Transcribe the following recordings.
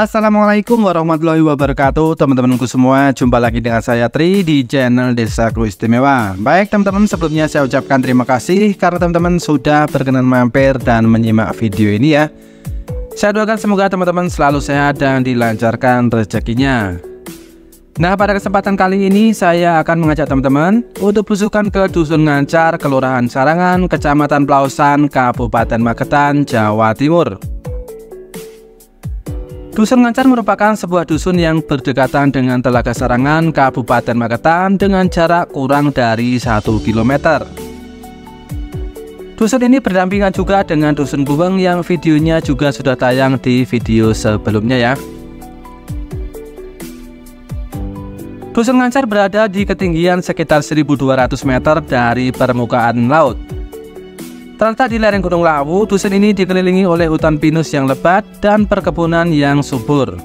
Assalamualaikum warahmatullahi wabarakatuh. Teman-temanku semua Jumpa lagi dengan saya Tri di channel Desa Kru Istimewa. Baik teman-teman sebelumnya saya ucapkan terima kasih Karena teman-teman sudah berkenan mampir dan menyimak video ini ya. Saya doakan semoga teman-teman selalu sehat dan dilancarkan rezekinya. Nah pada kesempatan kali ini saya akan mengajak teman-teman Untuk besukan ke Dusun Ngancar, Kelurahan Sarangan, Kecamatan Plausan, Kabupaten Magetan, Jawa Timur Dusun Ngancar merupakan sebuah dusun yang berdekatan dengan Telaga Sarangan, Kabupaten Magetan dengan jarak kurang dari 1 km. Dusun ini berdampingan juga dengan Dusun Buweng yang videonya juga sudah tayang di video sebelumnya ya. Dusun Ngancar berada di ketinggian sekitar 1200 meter dari permukaan laut. Terletak di lereng Gunung Lawu, dusun ini dikelilingi oleh hutan pinus yang lebat dan perkebunan yang subur.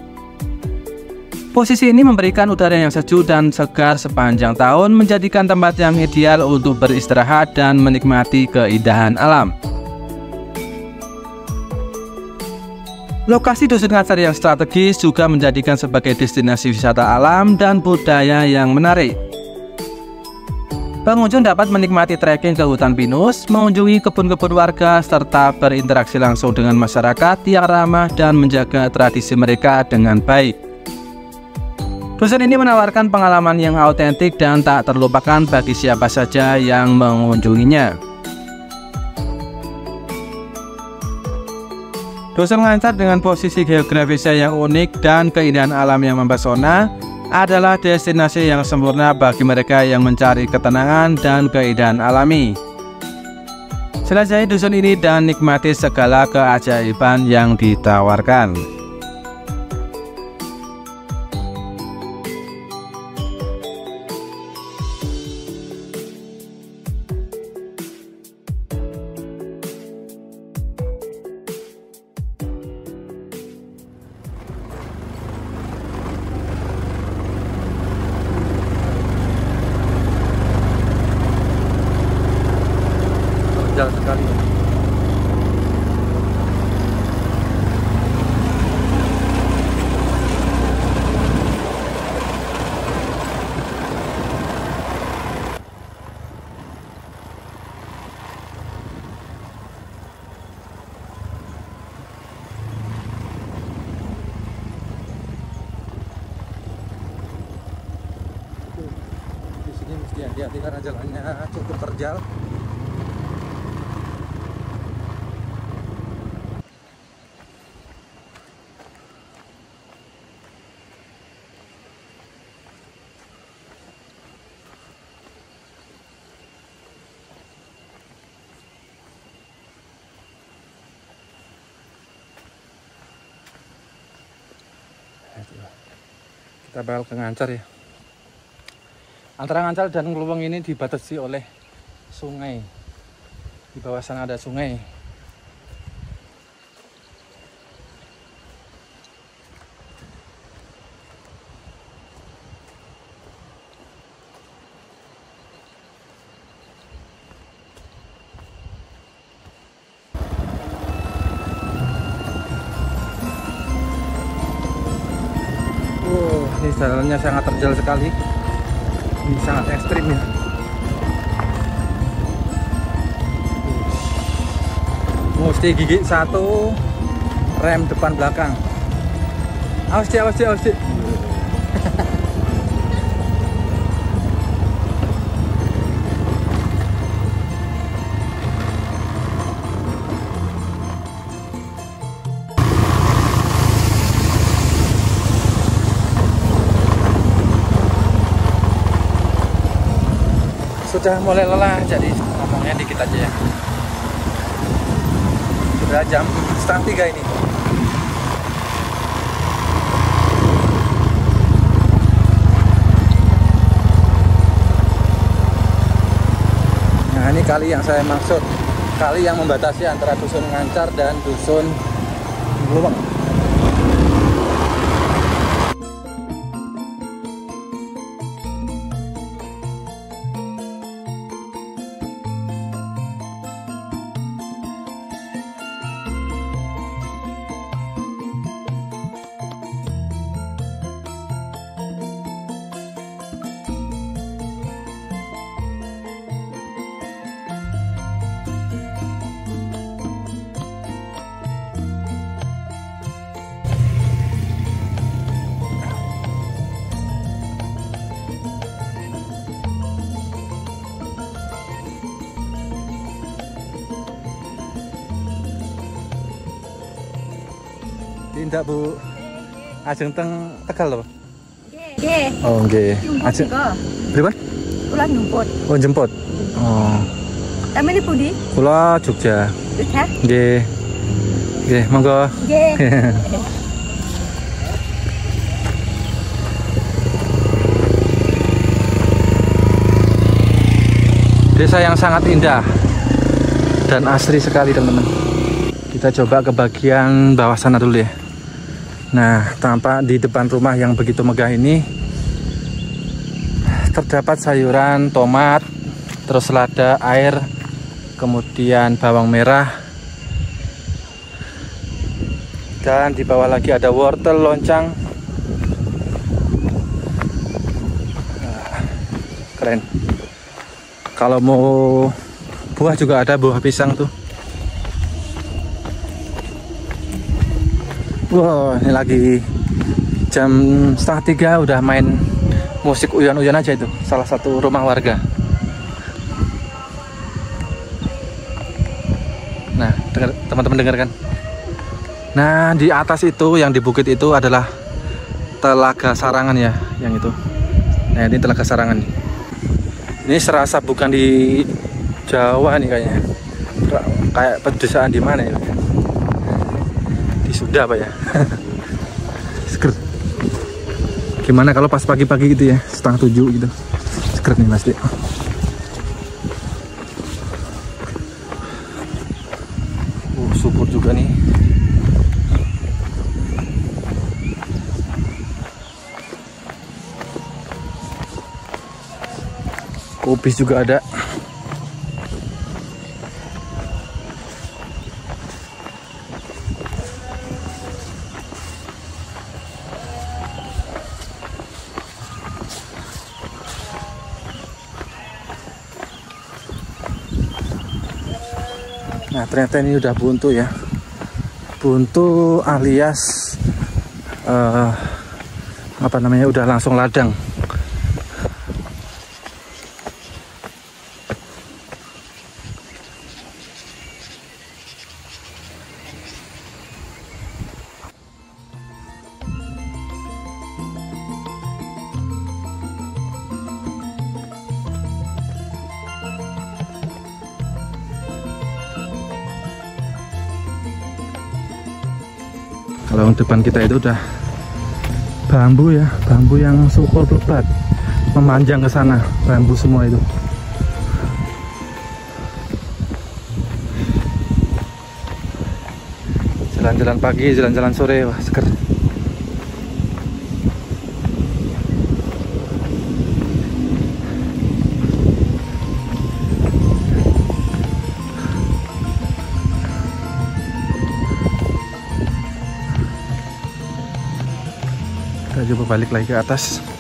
Posisi ini memberikan udara yang sejuk dan segar sepanjang tahun menjadikan tempat yang ideal untuk beristirahat dan menikmati keindahan alam. Lokasi Dusun Ngasar yang strategis juga menjadikan sebagai destinasi wisata alam dan budaya yang menarik. Pengunjung dapat menikmati trekking ke hutan pinus, mengunjungi kebun-kebun warga, serta berinteraksi langsung dengan masyarakat yang ramah dan menjaga tradisi mereka dengan baik. Dusun ini menawarkan pengalaman yang autentik dan tak terlupakan bagi siapa saja yang mengunjunginya. Dusun Ngancar dengan posisi geografisnya yang unik dan keindahan alam yang mempesona adalah destinasi yang sempurna bagi mereka yang mencari ketenangan dan keindahan alami. Selesai dusun ini dan nikmati segala keajaiban yang ditawarkan. Kita bakal ke Ngancar ya. Antara Ngancar dan Kluweng ini dibatasi oleh sungai. Di bawah sana ada sungai Ini jalannya sangat terjal sekali. Ini sangat ekstrim ya. Mesti gigi satu, rem depan belakang. Awas dia, awas dia, awas dia. sudah mulai lelah jadi ngomongnya dikit aja ya. Sudah jam setengah tiga ini. Ini kali yang saya maksud. Kali yang membatasi antara dusun Ngancar dan dusun Bluweng Ajeng teng Tegal lho. Nggih. Oh, nggih. Ajeng pripun? Kula nyumput. Oh, jemput. Oh, Sampeyan pundi? kula Jogja. Jogja? Nggih. Nggih, monggo. Nggih. Desa yang sangat indah dan asri sekali teman-teman. Kita coba ke bagian bawah sana dulu ya. Nah, tampak di depan rumah yang begitu megah ini terdapat sayuran, tomat, terus lada, air, kemudian bawang merah, dan di bawah lagi ada wortel, loncang. Nah, Keren. Kalau mau buah juga ada buah pisang tuh. Wow, ini lagi jam setengah tiga udah main musik uyan-uyan aja itu. Salah satu rumah warga. Nah, dengar teman-teman dengarkan. Nah, di atas itu yang di bukit itu adalah Telaga Sarangan ya, yang itu. Nah, ini Telaga Sarangan. Ini serasa bukan di Jawa nih kayaknya. Kayak pedesaan di mana ya? Sunda apa ya? Seger. Gimana kalau pas pagi-pagi gitu ya, setengah tujuh gitu. Seger nih pasti. Uh, subur juga nih. Kopis juga ada. Nah ternyata ini udah buntu ya. Buntu alias eh, Apa namanya udah langsung ladang Kalau depan kita itu udah bambu ya, bambu yang sukul lebat memanjang ke sana, bambu semua itu. Jalan-jalan pagi, jalan-jalan sore, wah seger. Balik lagi ke atas.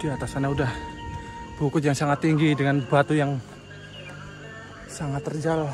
Di atas sana udah bukit yang sangat tinggi dengan batu yang sangat terjal.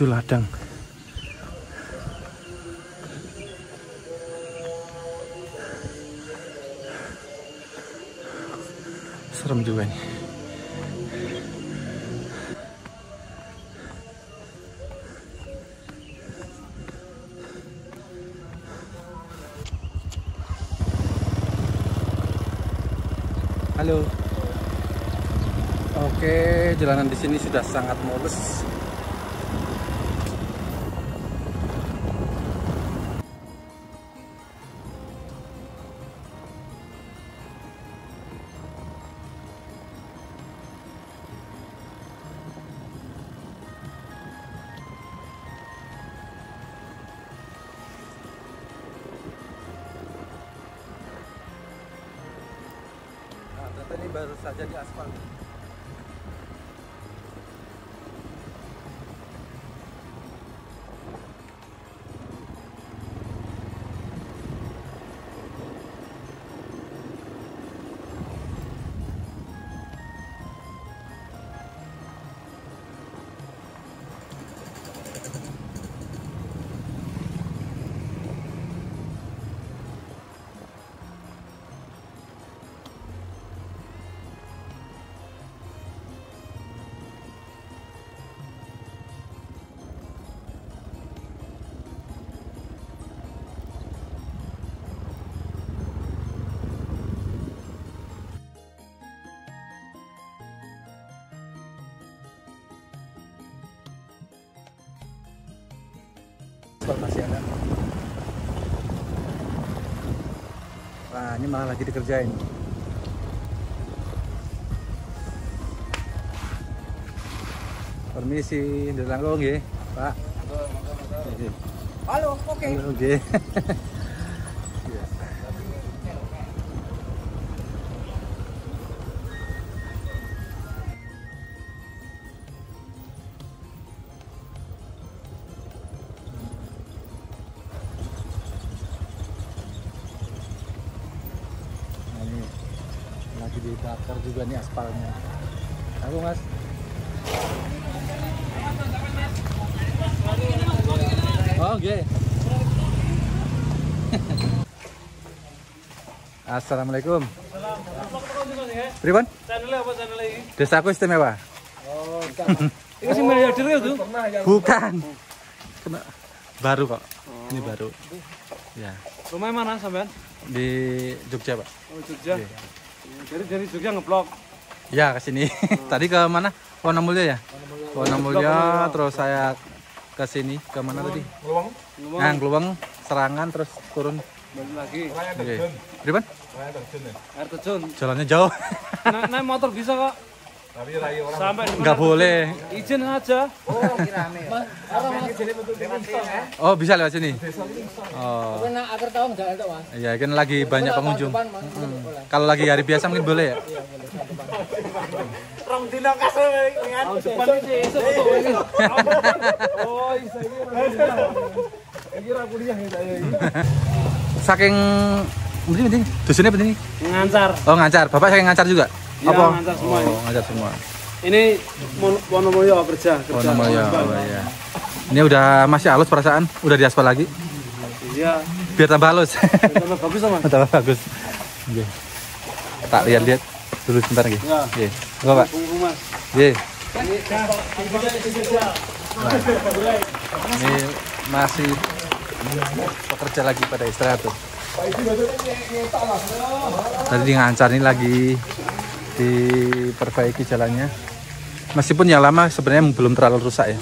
Menuju ladang. Serem juga nih. Halo. Oke, jalanan di sini sudah sangat mulus. Aspal masih ada. Nah, ini malah lagi dikerjain. Permisi, Ndelanggo nggih, Pak. Halo, oke. Nggih. Nah, nih aspalnya. Aku mas. Oh, oke. Assalamualaikum. Pripun? Channel apa channel ini? Desaku istimewa. Ini sih miliarder itu. Bukan. Kena- Baru kok. Ini baru. Ya, Rumah mana sampean? di Jogja, Pak. Oh Jogja. Iya. Dari dari Jogja ngeblok. Ya, ke sini. Tadi ke mana? Wonamulya ya? Wonamulya, terus saya ke sini. Ke mana tadi? Ngomong Nah, Kluweng, serangan terus turun. balik lagi. Oke. Pripun? Air terjun. Jalannya jauh. Naik, naik motor bisa kok. Nggak boleh. Izin aja. Oh, bisa lewat sini. Oh. Iya, kan lagi banyak pengunjung. Hmm. Kalau lagi hari biasa mungkin boleh ya? Depan ini esok untuk ini. Oh, iya ya. Saking penting penting dusunnya penting. Ngancar. Oh, ngancar. Bapak saking ngancar juga? Ya, ngancar semua ini. Oh, ngancar semua. Ini Mon- Wonomulyo kerja, kerja. Oh, namanya. Oh, iya. Ini udah masih halus perasaan, udah diaspal lagi. Iya. Biar tambah halus. Tambah bagus sama. tambah bagus. Oke. Tak lihat-lihat dulu sebentar lagi. Ya. Oke. Enggak, Pak. Oke. Ini masih bekerja lagi pada istirahat tuh. Tadi di Ngancar ini lagi diperbaiki jalannya. Meskipun yang lama sebenarnya belum terlalu rusak ya.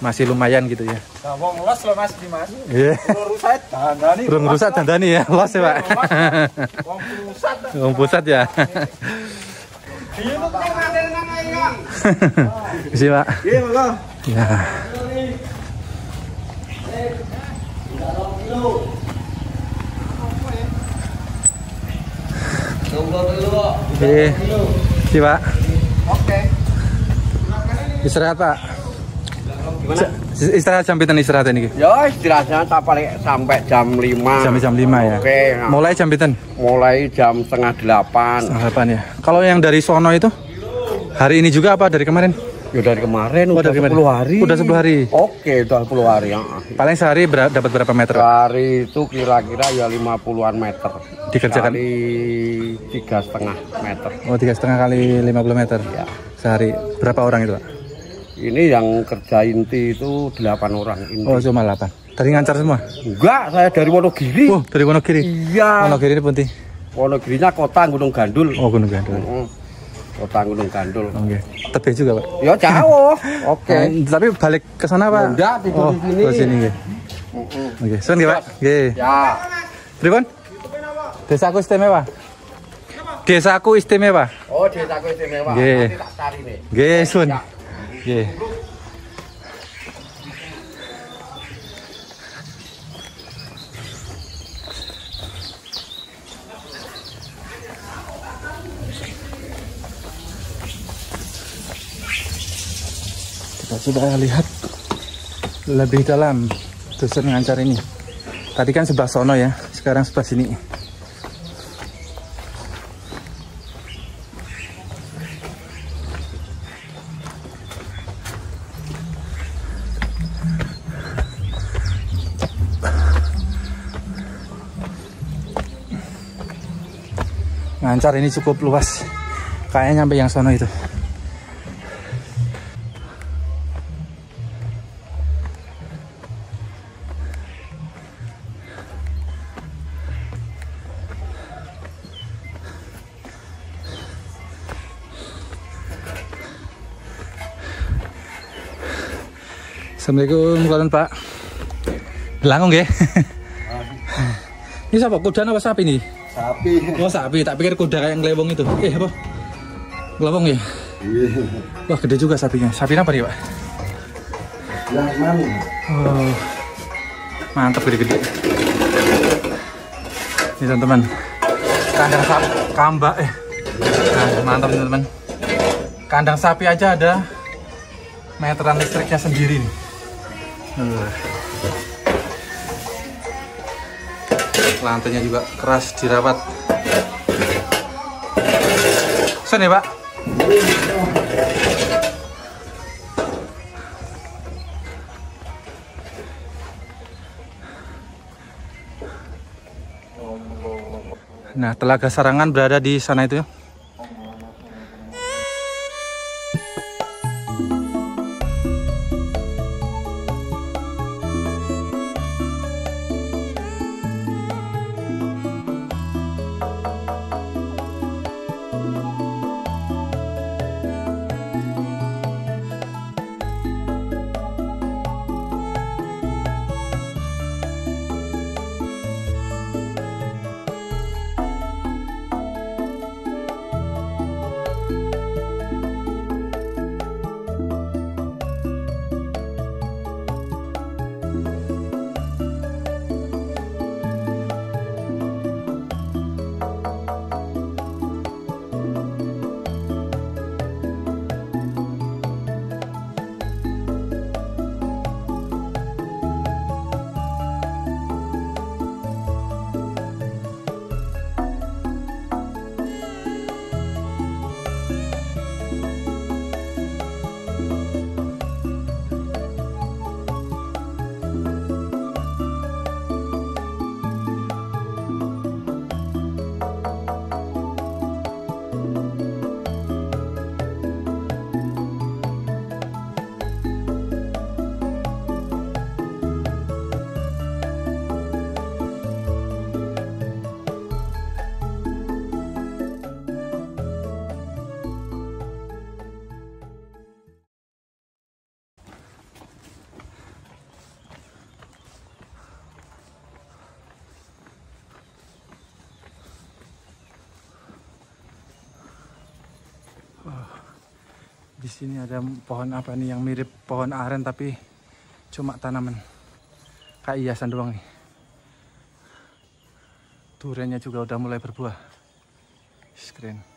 Masih lumayan gitu ya. Nah, wong los loh Mas Dimas. Iya. Rusak dandani. Belum rusak dandani ya, los ya, Pak. Wong pusat. Wong pusat ya. Isi, Pak. Iya, Oke. Isi, Pak. Oke. Istirahat, Pak. Istirahat jam pinten istirahat ini? Ya istirahatnya tak paling sampai jam 5 Sampai jam 5 ya. Oke, nah, Mulai jam pinten? mulai jam setengah delapan. Setengah delapan ya. Kalau yang dari sono itu hari ini juga apa dari kemarin? Ya dari kemarin Oh, udah dari kemarin. 10 hari. Udah 10 hari. Oke, udah 10 hari. Ya. Paling sehari ber- dapat berapa meter? Hari itu kira-kira ya 50-an meter. Dikerjakan Kali tiga setengah meter. oh tiga setengah kali 50 meter Ya. sehari. Berapa orang itu, Pak? Ini yang kerja inti itu 8 orang inti. Oh cuma 8. Tadi ngancar semua? Enggak, saya dari Wonogiri. Oh dari Wonogiri. Iya. Wonogiri ini punti. Wonogirinya kota Gunung Gandul. Oh Gunung Gandul. Mm, Kota Gunung Gandul. Oke. Tebet juga, Pak. Ya jauh. Oke. Eh, tapi balik ke sana, Pak. Enggak, tidur oh, di sini. Ke sini, nggih. Oke, sun nggih, Pak. Nggih. Ya. Pripun? Desaku istimewa. Desaku istimewa. Oh, desaku istimewa. Nggih. Nggih, sun. Nggih. Kita sudah lihat lebih dalam dusun ngancar ini. Tadi kan sebelah sono ya, sekarang sebelah sini. Ngancar ini cukup luas. Kayaknya nyampe yang sono itu. Assalamualaikum kawan Pak. Langong ya. Ini siapa? Kuda apa sapi nih? Sapi. Oh sapi, tak pikir kuda kayak ngelewong itu. Eh apa? Ngelewong ya? Wah gede juga sapinya. Sapi apa nih pak? Yang mana? Oh, mantap gede-gede. Ini teman-teman, kandang sapi, kamba eh, nah, mantap teman-teman. Kandang sapi aja ada meteran listriknya sendiri nih. Uh. Lantainya juga keras dirawat. Sen ya pak? Nah, Telaga Sarangan berada di sana itu ya. Di sini ada pohon apa nih yang mirip pohon aren tapi cuma tanaman kayak hiasan doang nih. Duriannya juga udah mulai berbuah. Keren.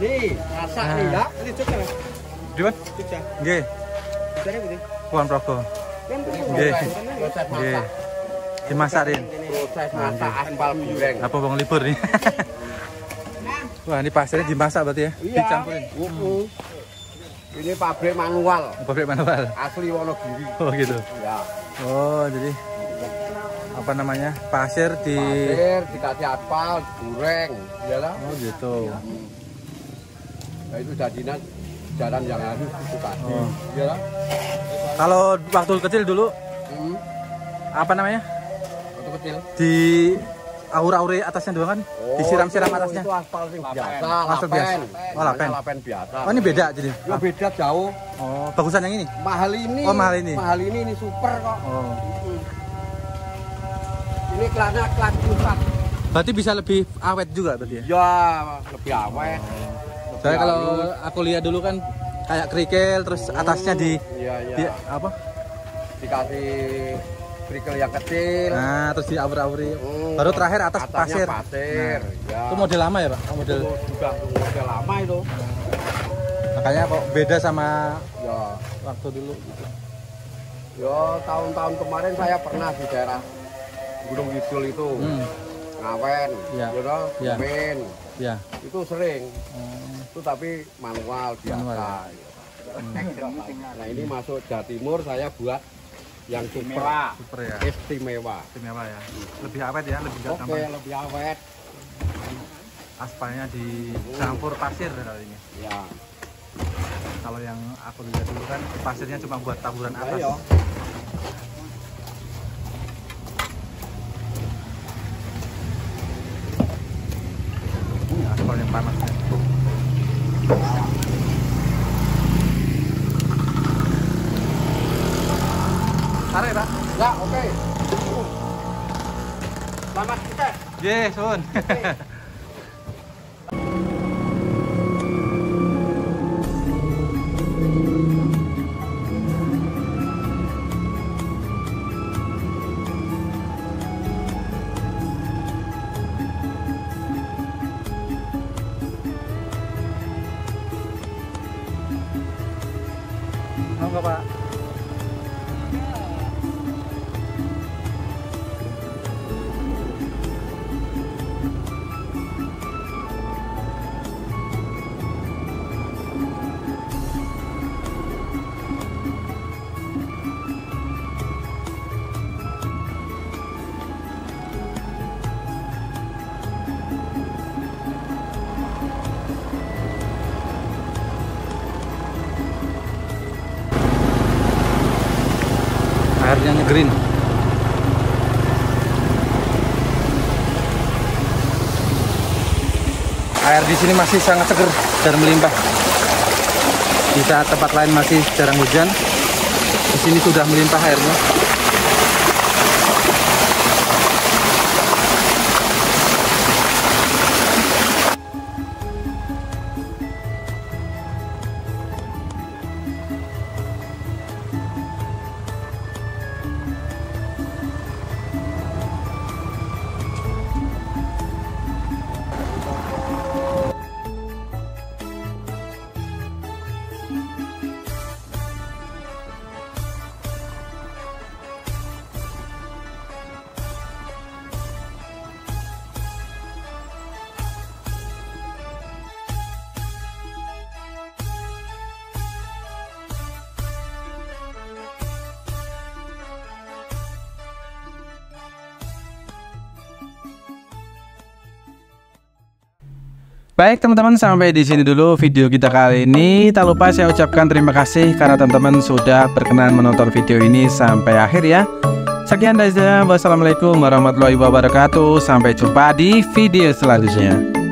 Yang masak nih, ya. Ini Jogja. Mas. Di mana? Jogja. Nggih, Jogja ini. Kulon Progo. Nggih. Proses Nggih. masak, Dimasakin. proses masak aspal goreng. Apa bang libur nih? Wah, ini pasirnya dimasak berarti ya? Iya. Dicampurin. Uh-uh. Ini pabrik manual, Pabrik manual. asli Wonogiri. Oh gitu. Ya, Oh, jadi apa namanya? Pasir di pasir dikasih aspal, goreng, iyalah. Oh gitu. Nah, itu jadinya jalan yang harus disukati. Oh. Iyalah. Kalau waktu kecil dulu Hmm. apa namanya? Waktu kecil. Di aur-aure atasnya doang kan? Oh, Disiram-siram atasnya. Itu aspal sing biasa, Aspal biasa. lapen. Oh, lapen. Lapen biasa. Oh, ini beda jadi. Ya beda jauh. Oh, bagusan yang ini. Mahal ini. Oh, mahal ini. Mahal ini ini super kok. Oh. Ini kelasnya kelas pusat. Berarti bisa lebih awet juga berarti ya? Ya, lebih awet. Saya Lebih kalau aku lihat dulu kan kayak kerikil terus atasnya di, Iya, iya. di apa? Dikasih kerikil yang kecil. Nah, terus di aur-auri. Hmm, Baru terakhir atas pasir. pasir. Nah, ya. Itu model lama ya, Pak? Oh, model. Itu sudah model lama itu. Makanya kok beda sama Ya. waktu dulu. Ya, tahun-tahun kemarin saya pernah di daerah Gunung Kidul itu. Hmm, Ngawen, Iya. you know, Iya. Bumen. ya. itu sering. Hmm, Itu tapi manual biasa. Manual, Nah, ini masuk Jawa Timur saya buat yang super super ya. istimewa. Istimewa ya. Lebih awet ya, lebih Oke, gampang. lebih awet. Aspalnya dicampur pasir kali ini. Ya. Kalau yang aku lihat dulu kan pasirnya cuma buat taburan atas. Ayo. Ini aspal yang panas ya. Tarik, Pak. Ya, oke. Selamat kita. Ye, Sun. Mau nggak, Pak? Sini masih sangat seger dan melimpah. Di saat tempat lain masih jarang hujan. Di sini sudah melimpah airnya Baik teman-teman sampai di sini dulu video kita kali ini. Tak lupa saya ucapkan terima kasih karena teman-teman sudah berkenan menonton video ini sampai akhir ya. Sekian dari saya. Wassalamualaikum warahmatullahi wabarakatuh. Sampai jumpa di video selanjutnya.